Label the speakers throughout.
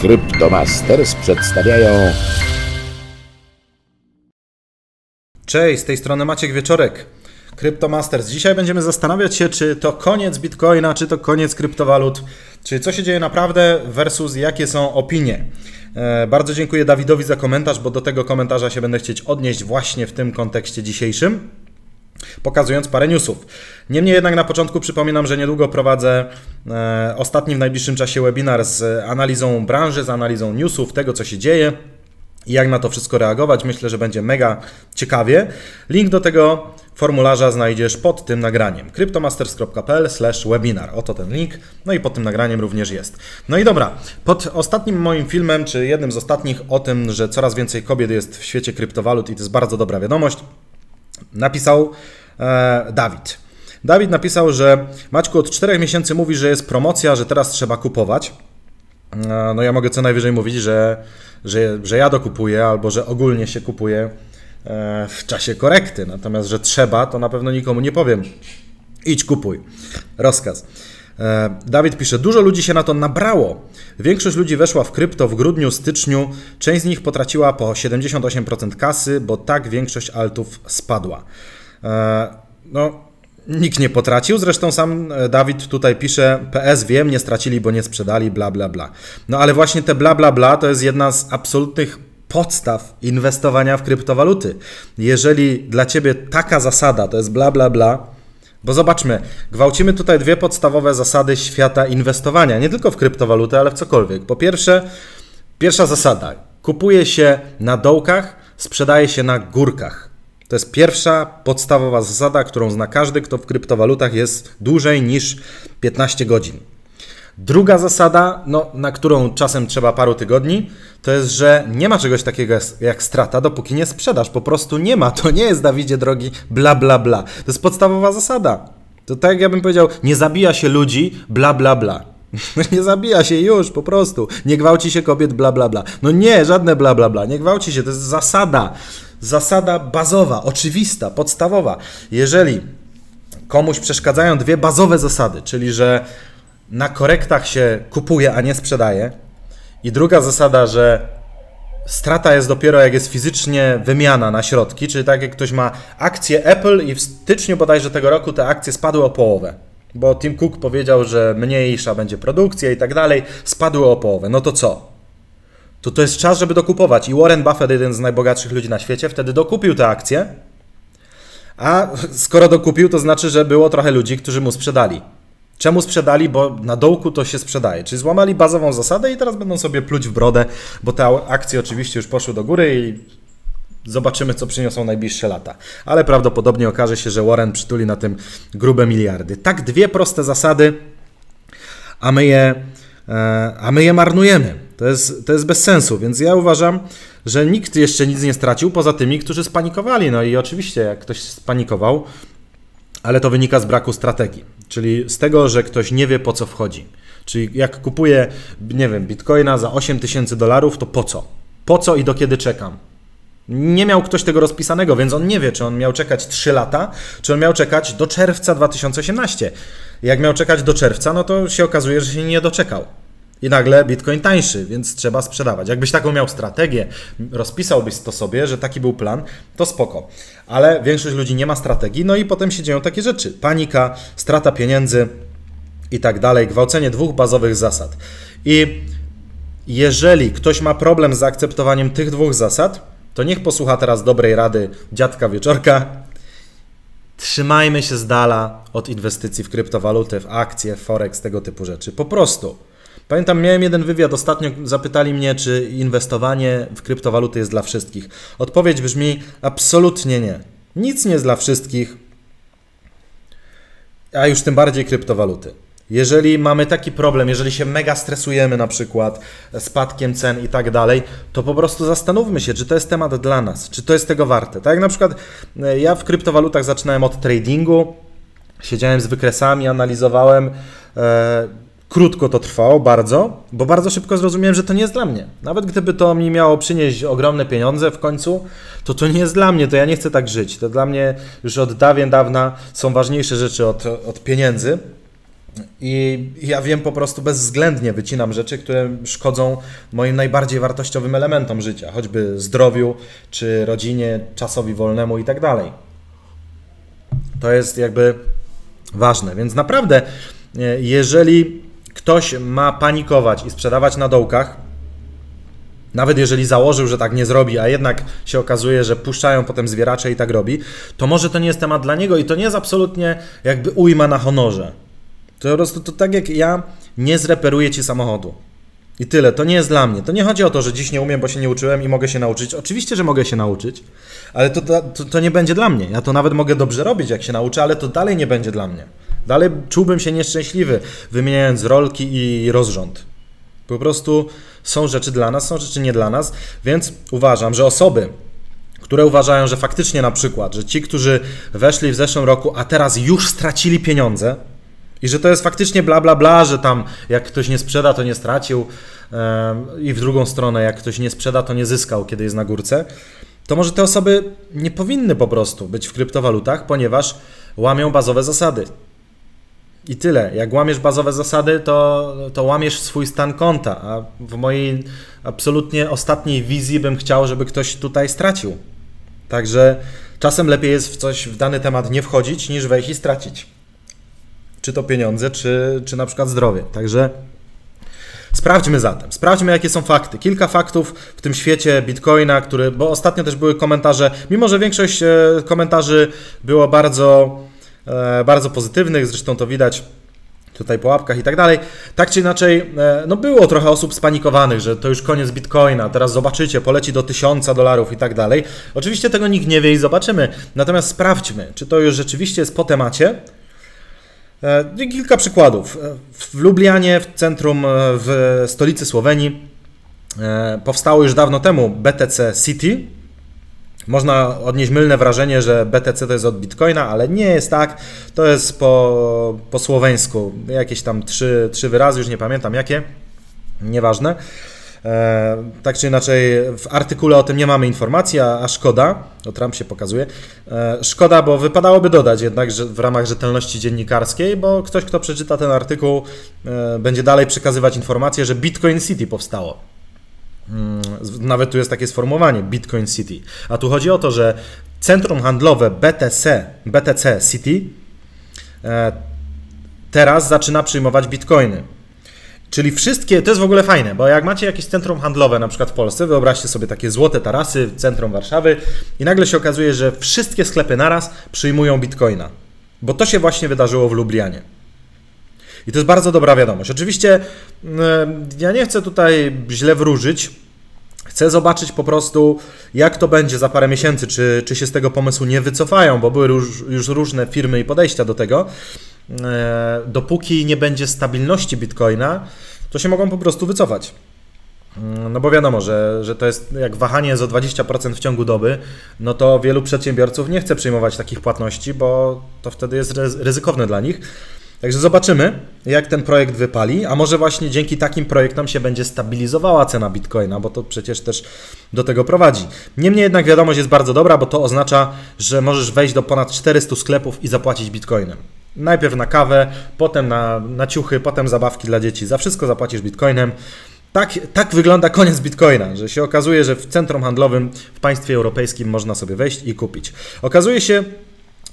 Speaker 1: Cryptomasters przedstawiają
Speaker 2: Cześć, z tej strony Maciek Wieczorek, Cryptomasters. Dzisiaj będziemy zastanawiać się, czy to koniec Bitcoina, czy to koniec kryptowalut, czy co się dzieje naprawdę versus jakie są opinie. E, bardzo dziękuję Dawidowi za komentarz, bo do tego komentarza się będę chcieć odnieść właśnie w tym kontekście dzisiejszym pokazując parę newsów. Niemniej jednak na początku przypominam, że niedługo prowadzę e, ostatni w najbliższym czasie webinar z analizą branży, z analizą newsów, tego co się dzieje i jak na to wszystko reagować. Myślę, że będzie mega ciekawie. Link do tego formularza znajdziesz pod tym nagraniem. cryptomasters.pl webinar. Oto ten link. No i pod tym nagraniem również jest. No i dobra, pod ostatnim moim filmem, czy jednym z ostatnich o tym, że coraz więcej kobiet jest w świecie kryptowalut i to jest bardzo dobra wiadomość, napisał e, Dawid. Dawid napisał, że Maćku od 4 miesięcy mówi, że jest promocja, że teraz trzeba kupować. E, no ja mogę co najwyżej mówić, że, że, że ja dokupuję albo że ogólnie się kupuje e, w czasie korekty. Natomiast, że trzeba, to na pewno nikomu nie powiem. Idź kupuj. Rozkaz. E, Dawid pisze, dużo ludzi się na to nabrało. Większość ludzi weszła w krypto w grudniu, styczniu. Część z nich potraciła po 78% kasy, bo tak większość altów spadła. E, no, nikt nie potracił. Zresztą sam e, Dawid tutaj pisze, PS wiem, nie stracili, bo nie sprzedali, bla, bla, bla. No ale właśnie te bla, bla, bla to jest jedna z absolutnych podstaw inwestowania w kryptowaluty. Jeżeli dla Ciebie taka zasada to jest bla, bla, bla, bo zobaczmy, gwałcimy tutaj dwie podstawowe zasady świata inwestowania, nie tylko w kryptowalutę, ale w cokolwiek. Po pierwsze, pierwsza zasada: kupuje się na dołkach, sprzedaje się na górkach. To jest pierwsza podstawowa zasada, którą zna każdy, kto w kryptowalutach jest dłużej niż 15 godzin. Druga zasada, no, na którą czasem trzeba paru tygodni, to jest, że nie ma czegoś takiego jak strata, dopóki nie sprzedasz. Po prostu nie ma. To nie jest, Dawidzie drogi, bla, bla, bla. To jest podstawowa zasada. To tak jak ja bym powiedział, nie zabija się ludzi, bla, bla, bla. nie zabija się już, po prostu. Nie gwałci się kobiet, bla, bla, bla. No nie, żadne bla, bla, bla. Nie gwałci się, to jest zasada. Zasada bazowa, oczywista, podstawowa. Jeżeli komuś przeszkadzają dwie bazowe zasady, czyli że na korektach się kupuje, a nie sprzedaje. I druga zasada, że strata jest dopiero jak jest fizycznie wymiana na środki, czyli tak jak ktoś ma akcję Apple i w styczniu bodajże tego roku te akcje spadły o połowę. Bo Tim Cook powiedział, że mniejsza będzie produkcja i tak dalej, spadły o połowę. No to co? To to jest czas, żeby dokupować. I Warren Buffett, jeden z najbogatszych ludzi na świecie, wtedy dokupił te akcje. A skoro dokupił, to znaczy, że było trochę ludzi, którzy mu sprzedali. Czemu sprzedali? Bo na dołku to się sprzedaje. Czyli złamali bazową zasadę i teraz będą sobie pluć w brodę, bo te akcje oczywiście już poszły do góry i zobaczymy, co przyniosą najbliższe lata. Ale prawdopodobnie okaże się, że Warren przytuli na tym grube miliardy. Tak, dwie proste zasady, a my je, e, a my je marnujemy. To jest, to jest bez sensu, więc ja uważam, że nikt jeszcze nic nie stracił poza tymi, którzy spanikowali. No i oczywiście, jak ktoś spanikował, ale to wynika z braku strategii, czyli z tego, że ktoś nie wie po co wchodzi. Czyli jak kupuję, nie wiem, bitcoina za 8 tysięcy dolarów, to po co? Po co i do kiedy czekam? Nie miał ktoś tego rozpisanego, więc on nie wie, czy on miał czekać 3 lata, czy on miał czekać do czerwca 2018. Jak miał czekać do czerwca, no to się okazuje, że się nie doczekał. I nagle Bitcoin tańszy, więc trzeba sprzedawać. Jakbyś taką miał strategię, rozpisałbyś to sobie, że taki był plan, to spoko. Ale większość ludzi nie ma strategii, no i potem się dzieją takie rzeczy. Panika, strata pieniędzy i tak dalej, gwałcenie dwóch bazowych zasad. I jeżeli ktoś ma problem z zaakceptowaniem tych dwóch zasad, to niech posłucha teraz dobrej rady dziadka wieczorka. Trzymajmy się z dala od inwestycji w kryptowaluty, w akcje, forex, tego typu rzeczy. Po prostu. Pamiętam, miałem jeden wywiad ostatnio, zapytali mnie, czy inwestowanie w kryptowaluty jest dla wszystkich. Odpowiedź brzmi absolutnie nie. Nic nie jest dla wszystkich, a już tym bardziej kryptowaluty. Jeżeli mamy taki problem, jeżeli się mega stresujemy na przykład spadkiem cen i tak dalej, to po prostu zastanówmy się, czy to jest temat dla nas, czy to jest tego warte. Tak jak na przykład e, ja w kryptowalutach zaczynałem od tradingu, siedziałem z wykresami, analizowałem. E, Krótko to trwało, bardzo, bo bardzo szybko zrozumiałem, że to nie jest dla mnie. Nawet gdyby to mi miało przynieść ogromne pieniądze w końcu, to to nie jest dla mnie, to ja nie chcę tak żyć. To dla mnie już od dawien dawna są ważniejsze rzeczy od, od pieniędzy. I ja wiem po prostu bezwzględnie wycinam rzeczy, które szkodzą moim najbardziej wartościowym elementom życia, choćby zdrowiu, czy rodzinie, czasowi wolnemu i tak dalej. To jest jakby ważne. Więc naprawdę, e, jeżeli ktoś ma panikować i sprzedawać na dołkach, nawet jeżeli założył, że tak nie zrobi, a jednak się okazuje, że puszczają potem zwieracze i tak robi, to może to nie jest temat dla niego i to nie jest absolutnie jakby ujma na honorze. To po prostu to tak jak ja nie zreperuję ci samochodu. I tyle, to nie jest dla mnie. To nie chodzi o to, że dziś nie umiem, bo się nie uczyłem i mogę się nauczyć. Oczywiście, że mogę się nauczyć, ale to, to, to nie będzie dla mnie. Ja to nawet mogę dobrze robić, jak się nauczę, ale to dalej nie będzie dla mnie. Dalej czułbym się nieszczęśliwy, wymieniając rolki i rozrząd. Po prostu są rzeczy dla nas, są rzeczy nie dla nas, więc uważam, że osoby, które uważają, że faktycznie na przykład, że ci, którzy weszli w zeszłym roku, a teraz już stracili pieniądze, i że to jest faktycznie bla, bla, bla, że tam jak ktoś nie sprzeda, to nie stracił i w drugą stronę, jak ktoś nie sprzeda, to nie zyskał, kiedy jest na górce, to może te osoby nie powinny po prostu być w kryptowalutach, ponieważ łamią bazowe zasady. I tyle. Jak łamiesz bazowe zasady, to, to łamiesz swój stan konta. A w mojej absolutnie ostatniej wizji bym chciał, żeby ktoś tutaj stracił. Także czasem lepiej jest w coś, w dany temat nie wchodzić, niż wejść i stracić. Czy to pieniądze, czy, czy na przykład zdrowie. Także Sprawdźmy zatem, sprawdźmy jakie są fakty. Kilka faktów w tym świecie Bitcoina, który, bo ostatnio też były komentarze, mimo że większość e, komentarzy było bardzo bardzo pozytywnych, zresztą to widać tutaj po łapkach i tak dalej. Tak czy inaczej, e, no było trochę osób spanikowanych, że to już koniec bitcoina, teraz zobaczycie, poleci do 1000 dolarów i tak dalej. Oczywiście tego nikt nie wie i zobaczymy, natomiast sprawdźmy, czy to już rzeczywiście jest po temacie. E, kilka przykładów. W Lublianie, w centrum, w stolicy Słowenii, powstało już dawno temu BTC City, można odnieść mylne wrażenie, że BTC to jest od Bitcoina, ale nie jest tak. To jest po, po słoweńsku. Jakieś tam trzy, trzy wyrazy, już nie pamiętam jakie. Nieważne. E, tak czy inaczej, w artykule o tym nie mamy informacji, a, a szkoda, o Trump się pokazuje. E, szkoda, bo wypadałoby dodać jednak że w ramach rzetelności dziennikarskiej, bo ktoś, kto przeczyta ten artykuł, e, będzie dalej przekazywać informację, że Bitcoin City powstało. Mm, nawet tu jest takie sformułowanie Bitcoin City. A tu chodzi o to, że centrum handlowe BTC, BTC City e, teraz zaczyna przyjmować bitcoiny. Czyli wszystkie, to jest w ogóle fajne, bo jak macie jakieś centrum handlowe, na przykład w Polsce, wyobraźcie sobie takie złote tarasy w centrum Warszawy i nagle się okazuje, że wszystkie sklepy naraz przyjmują bitcoina. Bo to się właśnie wydarzyło w Lublianie. I to jest bardzo dobra wiadomość. Oczywiście ja nie chcę tutaj źle wróżyć. Chcę zobaczyć po prostu, jak to będzie za parę miesięcy, czy, czy się z tego pomysłu nie wycofają, bo były już, już różne firmy i podejścia do tego. E, dopóki nie będzie stabilności bitcoina, to się mogą po prostu wycofać. Mm, no bo wiadomo, że, że to jest jak wahanie jest o 20% w ciągu doby, no to wielu przedsiębiorców nie chce przyjmować takich płatności, bo to wtedy jest ryzykowne dla nich. Także zobaczymy, jak ten projekt wypali, a może właśnie dzięki takim projektom się będzie stabilizowała cena bitcoina, bo to przecież też do tego prowadzi. Niemniej jednak wiadomość jest bardzo dobra, bo to oznacza, że możesz wejść do ponad 400 sklepów i zapłacić bitcoinem. Najpierw na kawę, potem na, na ciuchy, potem zabawki dla dzieci. Za wszystko zapłacisz bitcoinem. Tak, tak wygląda koniec bitcoina, że się okazuje, że w centrum handlowym w państwie europejskim można sobie wejść i kupić. Okazuje się,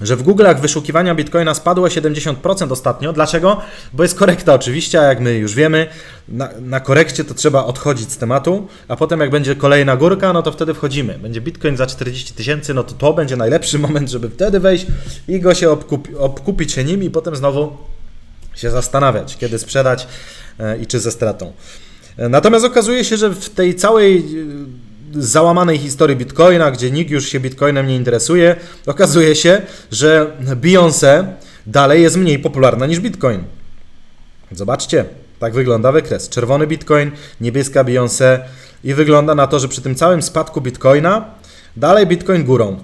Speaker 2: że w Google'ach wyszukiwania Bitcoina spadło 70% ostatnio. Dlaczego? Bo jest korekta oczywiście, a jak my już wiemy, na, na, korekcie to trzeba odchodzić z tematu, a potem jak będzie kolejna górka, no to wtedy wchodzimy. Będzie Bitcoin za 40 tysięcy, no to to będzie najlepszy moment, żeby wtedy wejść i go się obkupi, obkupić się nim i potem znowu się zastanawiać, kiedy sprzedać e, i czy ze stratą. E, natomiast okazuje się, że w tej całej załamanej historii Bitcoina, gdzie nikt już się Bitcoinem nie interesuje, okazuje się, że Beyoncé dalej jest mniej popularna niż Bitcoin. Zobaczcie, tak wygląda wykres. Czerwony Bitcoin, niebieska Beyoncé i wygląda na to, że przy tym całym spadku Bitcoina dalej Bitcoin górą.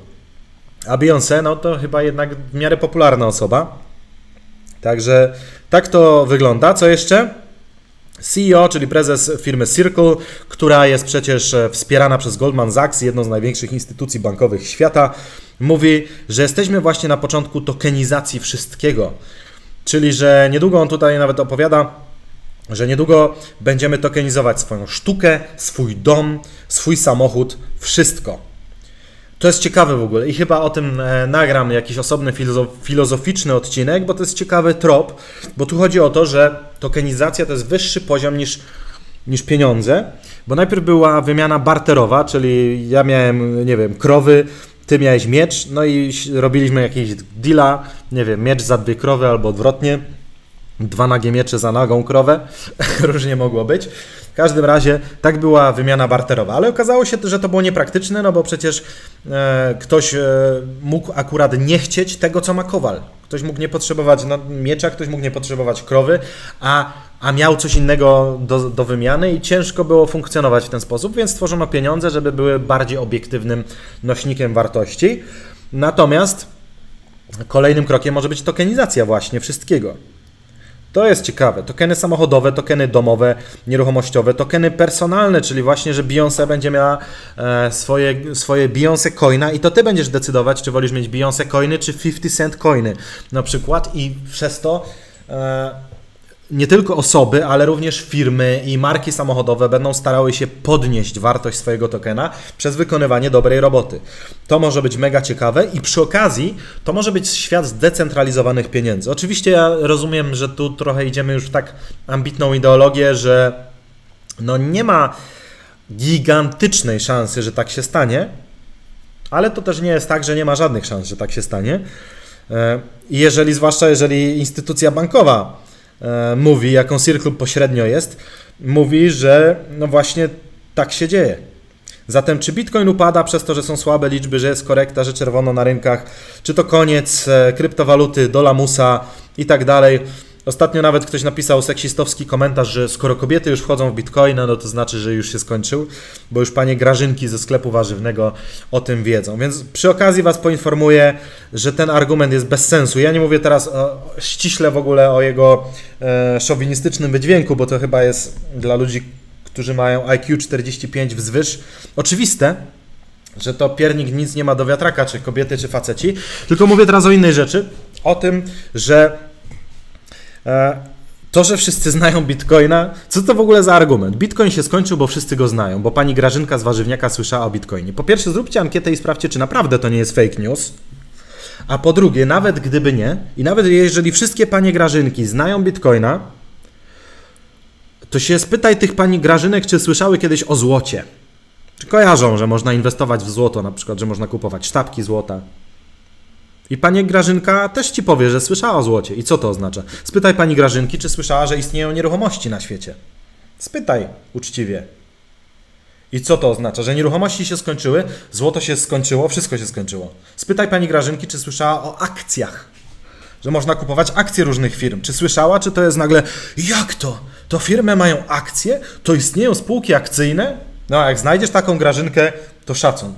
Speaker 2: A Beyoncé, no to chyba jednak w miarę popularna osoba. Także tak to wygląda. Co jeszcze? CEO, czyli prezes firmy Circle, która jest przecież e, wspierana przez Goldman Sachs, jedną z największych instytucji bankowych świata, mówi, że jesteśmy właśnie na początku tokenizacji wszystkiego. Czyli, że niedługo on tutaj nawet opowiada, że niedługo będziemy tokenizować swoją sztukę, swój dom, swój samochód, wszystko. To jest ciekawe w ogóle. I chyba o tym e, nagram jakiś osobny filozoficzny odcinek, bo to jest ciekawy trop, bo tu chodzi o to, że tokenizacja to jest wyższy poziom niż, niż pieniądze, bo najpierw była wymiana barterowa, czyli ja miałem, nie wiem, krowy, ty miałeś miecz, no i robiliśmy jakiś deala, nie wiem, miecz za dwie krowy albo odwrotnie, dwa nagie miecze za nagą krowę, różnie mogło być. W każdym razie tak była wymiana barterowa, ale okazało się, że to było niepraktyczne, no bo przecież e, ktoś e, mógł akurat nie chcieć tego, co ma kowal. Ktoś mógł nie potrzebować no, miecza, ktoś mógł nie potrzebować krowy, a, a miał coś innego do, do wymiany i ciężko było funkcjonować w ten sposób, więc stworzono pieniądze, żeby były bardziej obiektywnym nośnikiem wartości. Natomiast kolejnym krokiem może być tokenizacja właśnie wszystkiego. To jest ciekawe. Tokeny samochodowe, tokeny domowe, nieruchomościowe, tokeny personalne, czyli właśnie, że Beyoncé będzie miała e, swoje, swoje Beyoncé coina i to ty będziesz decydować, czy wolisz mieć Beyoncé coiny, czy 50 cent coiny na przykład i przez to e, nie tylko osoby, ale również firmy i marki samochodowe będą starały się podnieść wartość swojego tokena przez wykonywanie dobrej roboty. To może być mega ciekawe i przy okazji to może być świat zdecentralizowanych pieniędzy. Oczywiście ja rozumiem, że tu trochę idziemy już w tak ambitną ideologię, że no nie ma gigantycznej szansy, że tak się stanie, ale to też nie jest tak, że nie ma żadnych szans, że tak się stanie. E, jeżeli, zwłaszcza jeżeli instytucja bankowa mówi, jaką Circle pośrednio jest, mówi, że no właśnie tak się dzieje. Zatem czy Bitcoin upada przez to, że są słabe liczby, że jest korekta, że czerwono na rynkach, czy to koniec e, kryptowaluty, do lamusa i tak dalej. Ostatnio nawet ktoś napisał seksistowski komentarz, że skoro kobiety już wchodzą w bitcoina, no to znaczy, że już się skończył, bo już panie Grażynki ze sklepu warzywnego o tym wiedzą. Więc przy okazji Was poinformuję, że ten argument jest bez sensu. Ja nie mówię teraz o, ściśle w ogóle o jego e, szowinistycznym wydźwięku, bo to chyba jest dla ludzi, którzy mają IQ 45 wzwyż, oczywiste, że to piernik nic nie ma do wiatraka, czy kobiety, czy faceci. Tylko mówię teraz o innej rzeczy, o tym, że to, że wszyscy znają Bitcoina, co to w ogóle za argument? Bitcoin się skończył, bo wszyscy go znają, bo pani Grażynka z Warzywniaka słyszała o Bitcoinie. Po pierwsze, zróbcie ankietę i sprawdźcie, czy naprawdę to nie jest fake news. A po drugie, nawet gdyby nie, i nawet jeżeli wszystkie panie Grażynki znają Bitcoina, to się spytaj tych pani Grażynek, czy słyszały kiedyś o złocie. Czy kojarzą, że można inwestować w złoto, na przykład, że można kupować sztabki złota, i pani Grażynka też ci powie, że słyszała o złocie. I co to oznacza? Spytaj pani Grażynki, czy słyszała, że istnieją nieruchomości na świecie. Spytaj uczciwie. I co to oznacza? Że nieruchomości się skończyły, złoto się skończyło, wszystko się skończyło. Spytaj pani Grażynki, czy słyszała o akcjach. Że można kupować akcje różnych firm. Czy słyszała, czy to jest nagle, jak to? To firmy mają akcje? To istnieją spółki akcyjne? No, a jak znajdziesz taką Grażynkę, to szacun.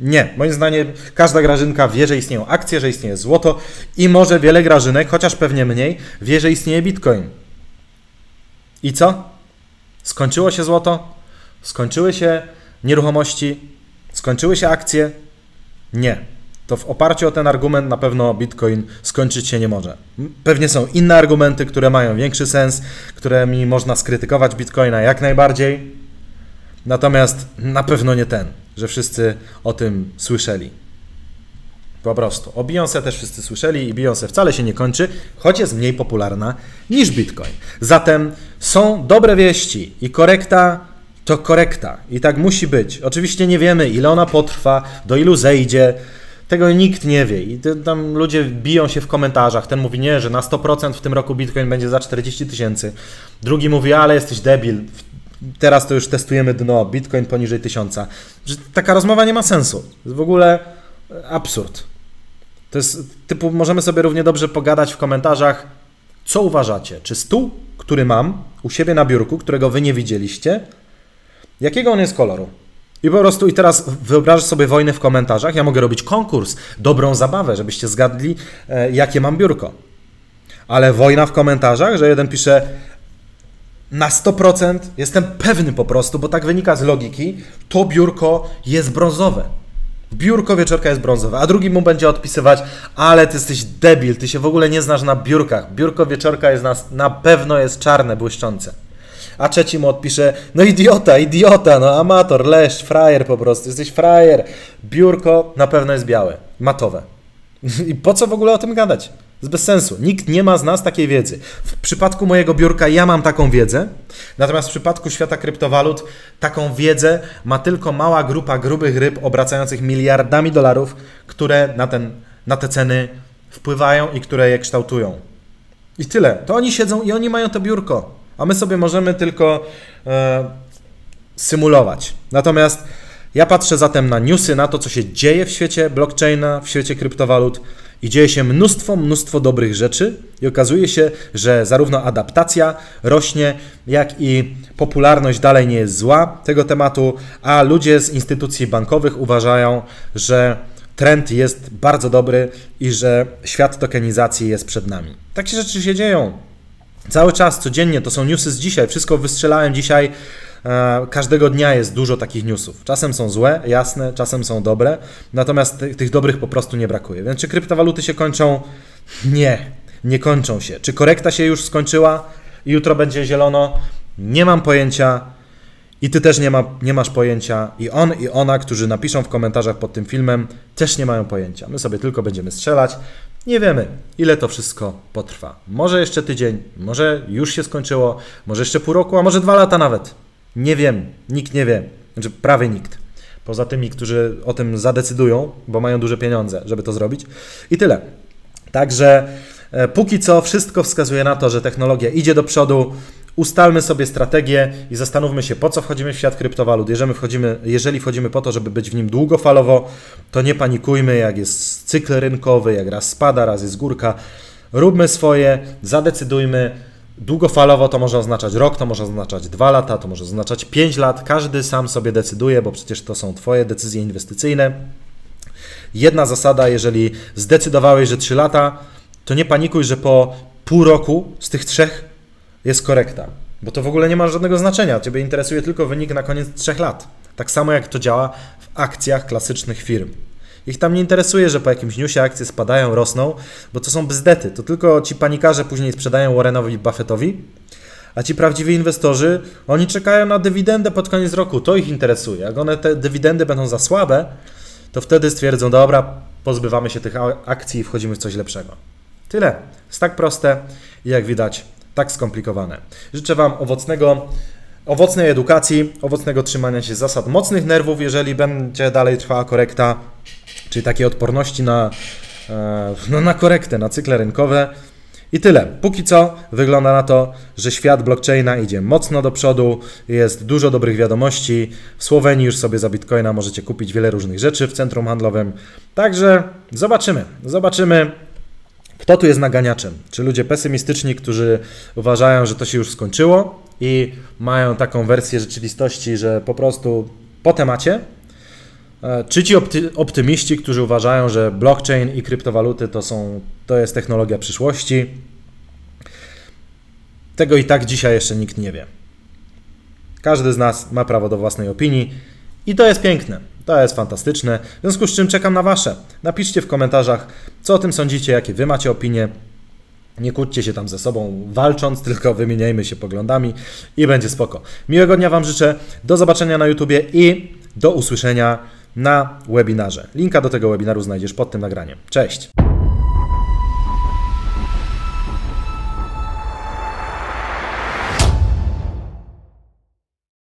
Speaker 2: Nie, moim zdaniem każda grażynka wie, że istnieją akcje, że istnieje złoto i może wiele grażynek, chociaż pewnie mniej, wie, że istnieje bitcoin. I co? Skończyło się złoto? Skończyły się nieruchomości? Skończyły się akcje? Nie. To w oparciu o ten argument na pewno Bitcoin skończyć się nie może. Pewnie są inne argumenty, które mają większy sens, którymi można skrytykować Bitcoina jak najbardziej. Natomiast na pewno nie ten że wszyscy o tym słyszeli. Po prostu. O Beyoncé też wszyscy słyszeli i Beyoncé wcale się nie kończy, choć jest mniej popularna niż Bitcoin. Zatem są dobre wieści i korekta to korekta i tak musi być. Oczywiście nie wiemy, ile ona potrwa, do ilu zejdzie. Tego nikt nie wie i tam ludzie biją się w komentarzach. Ten mówi nie, że na 100% w tym roku Bitcoin będzie za 40 tysięcy. Drugi mówi, ale jesteś debil, teraz to już testujemy dno, Bitcoin poniżej 1000. Że taka rozmowa nie ma sensu. To jest w ogóle absurd. To jest typu, możemy sobie równie dobrze pogadać w komentarzach, co uważacie? Czy stół, który mam u siebie na biurku, którego wy nie widzieliście, jakiego on jest koloru? I po prostu, i teraz wyobrażasz sobie wojnę w komentarzach. Ja mogę robić konkurs, dobrą zabawę, żebyście zgadli, e, jakie mam biurko. Ale wojna w komentarzach, że jeden pisze, na 100% jestem pewny po prostu, bo tak wynika z logiki, to biurko jest brązowe. Biurko wieczorka jest brązowe, a drugi mu będzie odpisywać, ale ty jesteś debil, ty się w ogóle nie znasz na biurkach. Biurko wieczorka jest na, na pewno jest czarne, błyszczące. A trzeci mu odpisze, no idiota, idiota, no amator, leszcz, frajer po prostu, jesteś frajer. Biurko na pewno jest białe, matowe. I po co w ogóle o tym gadać? Jest bez sensu. Nikt nie ma z nas takiej wiedzy. W przypadku mojego biurka ja mam taką wiedzę, natomiast w przypadku świata kryptowalut taką wiedzę ma tylko mała grupa grubych ryb obracających miliardami dolarów, które na, ten, na te ceny wpływają i które je kształtują. I tyle. To oni siedzą i oni mają to biurko, a my sobie możemy tylko e, symulować. Natomiast ja patrzę zatem na newsy, na to, co się dzieje w świecie blockchaina, w świecie kryptowalut i dzieje się mnóstwo, mnóstwo dobrych rzeczy i okazuje się, że zarówno adaptacja rośnie, jak i popularność dalej nie jest zła tego tematu, a ludzie z instytucji bankowych uważają, że trend jest bardzo dobry i że świat tokenizacji jest przed nami. Takie rzeczy się dzieją. Cały czas, codziennie, to są newsy z dzisiaj, wszystko wystrzelałem dzisiaj każdego dnia jest dużo takich newsów. Czasem są złe, jasne, czasem są dobre, natomiast tych dobrych po prostu nie brakuje. Więc czy kryptowaluty się kończą? Nie, nie kończą się. Czy korekta się już skończyła i jutro będzie zielono? Nie mam pojęcia. I ty też nie, ma, nie masz pojęcia, i on, i ona, którzy napiszą w komentarzach pod tym filmem, też nie mają pojęcia. My sobie tylko będziemy strzelać. Nie wiemy, ile to wszystko potrwa. Może jeszcze tydzień, może już się skończyło, może jeszcze pół roku, a może dwa lata nawet. Nie wiem, nikt nie wie, znaczy prawie nikt. Poza tymi, którzy o tym zadecydują, bo mają duże pieniądze, żeby to zrobić. I tyle. Także e, póki co wszystko wskazuje na to, że technologia idzie do przodu. Ustalmy sobie strategię i zastanówmy się, po co wchodzimy w świat kryptowalut. Jeżeli wchodzimy, jeżeli wchodzimy po to, żeby być w nim długofalowo, to nie panikujmy, jak jest cykl rynkowy, jak raz spada, raz jest górka. Róbmy swoje, zadecydujmy, Długofalowo to może oznaczać rok, to może oznaczać dwa lata, to może oznaczać pięć lat. Każdy sam sobie decyduje, bo przecież to są Twoje decyzje inwestycyjne. Jedna zasada, jeżeli zdecydowałeś, że trzy lata, to nie panikuj, że po pół roku z tych trzech jest korekta, bo to w ogóle nie ma żadnego znaczenia. Ciebie interesuje tylko wynik na koniec trzech lat. Tak samo jak to działa w akcjach klasycznych firm. Ich tam nie interesuje, że po jakimś newsie akcje spadają, rosną, bo to są bzdety. To tylko ci panikarze później sprzedają Warrenowi Buffettowi, a ci prawdziwi inwestorzy, oni czekają na dywidendę pod koniec roku. To ich interesuje. Jak one te dywidendy będą za słabe, to wtedy stwierdzą, dobra, pozbywamy się tych akcji i wchodzimy w coś lepszego. Tyle. Jest tak proste i jak widać, tak skomplikowane. Życzę Wam owocnego owocnej edukacji, owocnego trzymania się zasad mocnych nerwów, jeżeli będzie dalej trwała korekta, czyli takiej odporności na, e, no, na korektę, na cykle rynkowe. I tyle. Póki co wygląda na to, że świat blockchaina idzie mocno do przodu, jest dużo dobrych wiadomości. W Słowenii już sobie za bitcoina możecie kupić wiele różnych rzeczy w centrum handlowym. Także zobaczymy. Zobaczymy, kto tu jest naganiaczem. Czy ludzie pesymistyczni, którzy uważają, że to się już skończyło i mają taką wersję rzeczywistości, że po prostu po temacie, czy ci opty, optymiści, którzy uważają, że blockchain i kryptowaluty to, są, to jest technologia przyszłości, tego i tak dzisiaj jeszcze nikt nie wie. Każdy z nas ma prawo do własnej opinii i to jest piękne, to jest fantastyczne. W związku z czym czekam na Wasze. Napiszcie w komentarzach, co o tym sądzicie, jakie Wy macie opinie. Nie kłóćcie się tam ze sobą walcząc, tylko wymieniajmy się poglądami i będzie spoko. Miłego dnia Wam życzę, do zobaczenia na YouTubie i do usłyszenia na webinarze. Linka do tego webinaru znajdziesz pod tym nagraniem. Cześć!